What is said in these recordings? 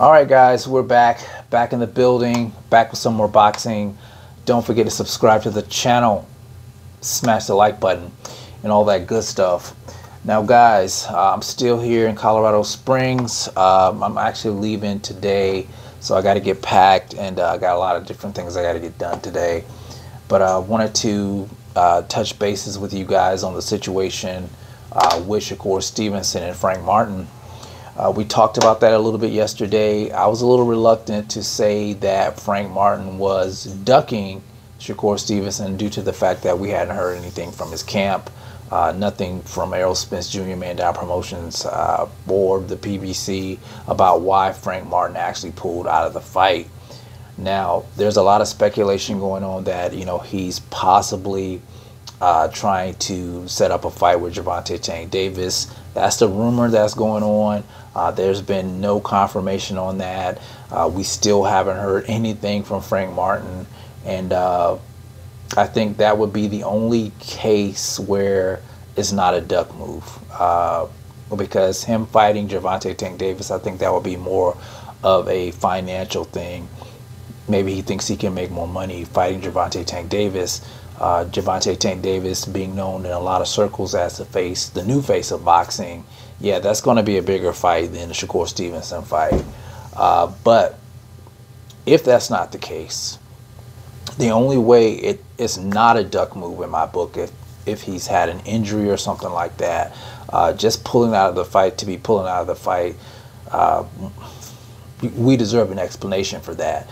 All right, guys, we're back, back in the building, back with some more boxing. Don't forget to subscribe to the channel, smash the like button, and all that good stuff. Now, guys, uh, I'm still here in Colorado Springs. Um, I'm actually leaving today, so I got to get packed, and uh, I got a lot of different things I got to get done today. But I uh, wanted to uh, touch bases with you guys on the situation uh, Shakur, Stevenson and Frank Martin. Uh, we talked about that a little bit yesterday. I was a little reluctant to say that Frank Martin was ducking Shakur Stevenson due to the fact that we hadn't heard anything from his camp, uh, nothing from Errol Spence Jr. Man Down Promotions uh, or the PBC about why Frank Martin actually pulled out of the fight. Now, there's a lot of speculation going on that you know he's possibly uh, trying to set up a fight with Gervonta Tank Davis. That's the rumor that's going on. Uh, there's been no confirmation on that. Uh, we still haven't heard anything from Frank Martin. And uh, I think that would be the only case where it's not a duck move. Uh, because him fighting Gervonta Tank Davis, I think that would be more of a financial thing. Maybe he thinks he can make more money fighting Gervonta Tank Davis. Uh, Gervonta Tank Davis being known in a lot of circles as the face, the new face of boxing yeah, that's going to be a bigger fight than the Shakur Stevenson fight. Uh, but if that's not the case, the only way it, it's not a duck move in my book if if he's had an injury or something like that, uh, just pulling out of the fight to be pulling out of the fight, uh, we deserve an explanation for that.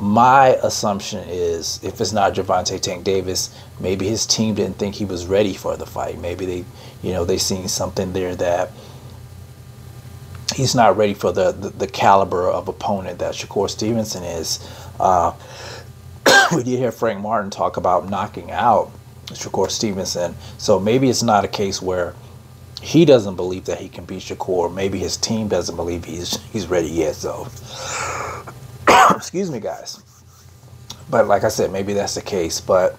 My assumption is if it's not Gervonta Tank Davis, maybe his team didn't think he was ready for the fight. Maybe they, you know, they seen something there that he's not ready for the, the, the caliber of opponent that Shakur Stevenson is. Uh, we did hear Frank Martin talk about knocking out Shakur Stevenson. So maybe it's not a case where he doesn't believe that he can beat Shakur. Maybe his team doesn't believe he's he's ready yet. So excuse me, guys. But like I said, maybe that's the case. But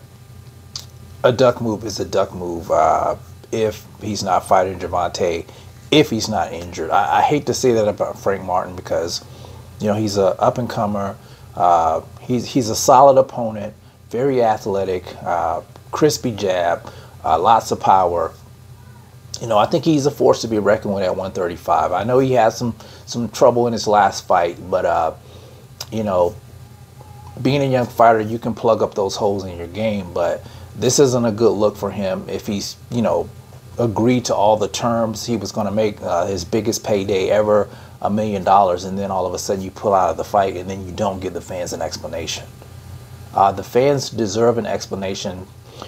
a duck move is a duck move uh, if he's not fighting Gervonta, if he's not injured. I, I, hate to say that about Frank Martin because, you know, he's a up and comer. Uh, he's he's a solid opponent, very athletic, uh, crispy jab, uh, lots of power. You know, I think he's a force to be reckoned with at 135. I know he had some some trouble in his last fight, but uh, you know, being a young fighter, you can plug up those holes in your game, but this isn't a good look for him if he's, you know, agreed to all the terms. He was going to make uh, his biggest payday ever, a million dollars, and then all of a sudden you pull out of the fight and then you don't give the fans an explanation. Uh, the fans deserve an explanation.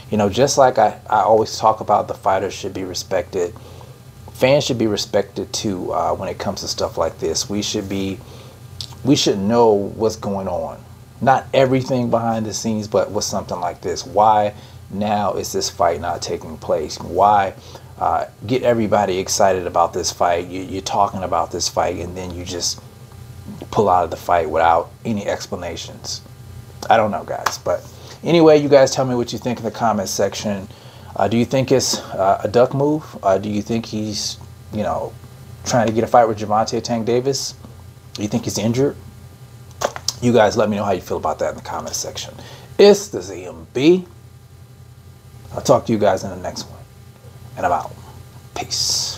You know, just like I, I always talk about the fighters should be respected, fans should be respected too uh, when it comes to stuff like this. We should be we should know what's going on. Not everything behind the scenes, but with something like this. Why now is this fight not taking place? Why uh, get everybody excited about this fight? You, are talking about this fight, and then you just pull out of the fight without any explanations. I don't know, guys. But anyway, you guys tell me what you think in the comments section. Uh, do you think it's uh, a duck move? Uh, do you think he's, you know, trying to get a fight with Gervonta Tank Davis? You think he's injured? You guys let me know how you feel about that in the comment section. It's the CMB. I'll talk to you guys in the next one. And I'm out. Peace.